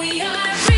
We are.